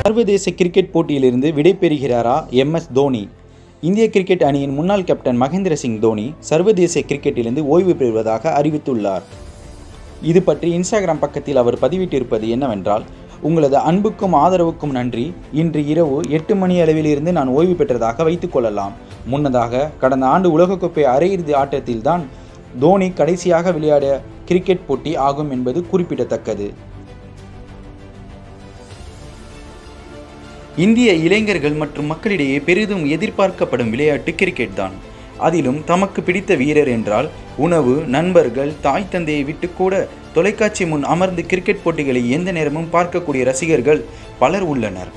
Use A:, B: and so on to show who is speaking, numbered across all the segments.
A: சர்வதேச கிரிக்கெட் போட்டியிலிருந்து விடைபெறுகிறாரா M S Dhoni? இந்திய கிரிக்கெட் அணியின் முன்னாள் கேப்டன் மகேந்திர சிங் தோனி சர்வதேச கிரிக்கெட்டிலிருந்து ஓய்வு பெறுவதாக அறிவித்துள்ளார். இது பற்றி இன்ஸ்டாகிராம் பக்கத்தில் அவர் பதிவிட்டிருப்பது என்னவென்றால் உங்களது அன்புக்கும் ஆதரவுக்கும் நன்றி. இன்று இரவு எட்டு மணி அளவிலிருந்து நான் ஓய்வு பெற்றதாக வைத்துக் கொள்ளலாம். முன்னதாக கடந்த ஆண்டு உலகக்கோப்பை அரையிறுதி ஆட்டத்தில்தான் தோனி கடைசியாக விளையாட கிரிக்கெட் போட்டி ஆகும் என்பது குறிப்பிடத்தக்கது. இந்திய இளைஞர்கள் மற்றும் மக்களிடையே பெரிதும் எதிர்பார்க்கப்படும் விளையாட்டு கிரிக்கெட் தான். அதிலும் தமக்கு பிடித்த வீரர் என்றால் உணவு நண்பர்கள் தாய் தந்தையை விட்டு கூட தொலைக்காட்சி முன் அமர்ந்து கிரிக்கெட் போட்டிகளை எந்த நேரமும் பார்க்கக்கூடிய ரசிகர்கள் பலர் உள்ளனர்.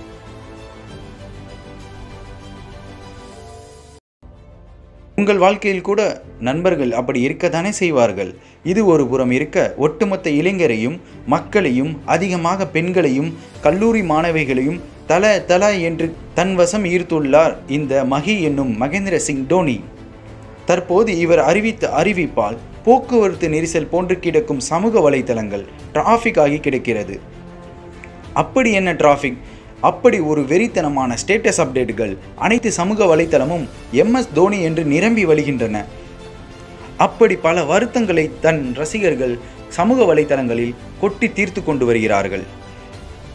A: உங்கள் வாழ்க்கையில் கூட நண்பர்கள் அப்படி இருக்கத்தானே செய்வார்கள்? இது ஒரு புறம் இருக்க ஒட்டுமொத்த இளைஞரையும் மக்களையும் அதிகமாக பெண்களையும் கல்லூரி மாணவிகளையும் தல தல என்று தன் வசம் ஈர்த்துள்ளார். இந்த மகி என்னும் மகேந்திர சிங் தோனி. தற்போது இவர் அறிவித்த அறிவிப்பால் போக்குவரத்து நெரிசல் போன்று கிடக்கும் சமூக வலைத்தளங்கள் டிராஃபிக் ஆகி கிடக்கிறது. அப்படி என்ன டிராஃபிக் அப்படி ஒரு வெறித்தனமான ஸ்டேட்டஸ் அப்டேட்டுகள் அனைத்து சமூக வலைத்தளமும் எம்எஸ் தோனி என்று நிரம்பி வழிகின்றன. அப்படி பல வருத்தங்களை தன் ரசிகர்கள் சமூக வலைத்தளங்களில் கொட்டி தீர்த்து கொண்டு வருகிறார்கள்.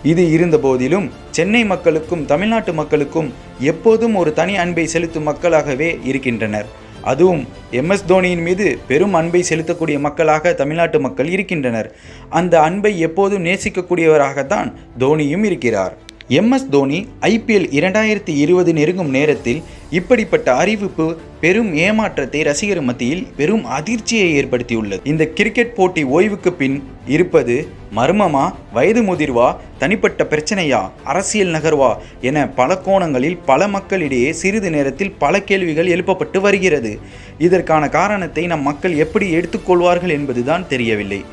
A: இது இருந்த போதிலும் சென்னை மக்களுக்கும் தமிழ்நாட்டு மக்களுக்கும் எப்போதும் ஒரு தனி அன்பை செலுத்தும் மக்களாகவே இருக்கின்றனர். அதுவும் எம்எஸ் தோனியின் மீது பெரும் அன்பை செலுத்தக்கூடிய மக்களாக தமிழ்நாட்டு மக்கள் இருக்கின்றனர். அந்த அன்பை எப்போதும் நேசிக்கக்கூடியவராகத்தான் தோனியும் இருக்கிறார். எம்எஸ் தோனி ஐபிஎல் இரண்டாயிரத்தி இருபது நெருங்கும் நேரத்தில் இப்படிப்பட்ட அறிவிப்பு பெரும் ஏமாற்றத்தை ரசிகர் மத்தியில் பெரும் அதிர்ச்சியை ஏற்படுத்தியுள்ளது. இந்த கிரிக்கெட் போட்டி ஓய்வுக்கு பின் இருப்பது மர்மமா வயது முதிர்வா தனிப்பட்ட பிரச்சனையா அரசியல் நகர்வா என பல கோணங்களில் பல மக்களிடையே சிறிது நேரத்தில் பல கேள்விகள் எழுப்பப்பட்டு வருகிறது. இதற்கான காரணத்தை நம் மக்கள் எப்படி எடுத்துக்கொள்வார்கள் என்பதுதான் தெரியவில்லை.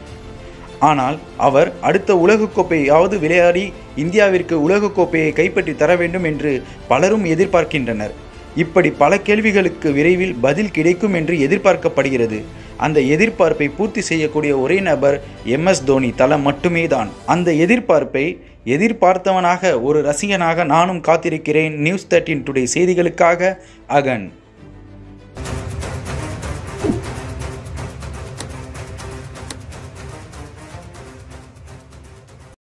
A: ஆனால் அவர் அடுத்த உலகக்கோப்பையாவது விளையாடி இந்தியாவிற்கு உலகக்கோப்பையை கைப்பற்றி தர வேண்டும் என்று பலரும் எதிர்பார்க்கின்றனர். இப்படி பல கேள்விகளுக்கு விரைவில் பதில் கிடைக்கும் என்று எதிர்பார்க்கப்படுகிறது. அந்த எதிர்பார்ப்பை பூர்த்தி செய்யக்கூடிய ஒரே நபர் எம். எஸ். தோனி தலம் மட்டுமே தான் அந்த எதிர்பார்ப்பை எதிர்பார்த்தவனாக ஒரு ரசிகனாக நானும் காத்திருக்கிறேன் நியூஸ் தேர்ட்டின் டுடே செய்திகளுக்காக அகன்.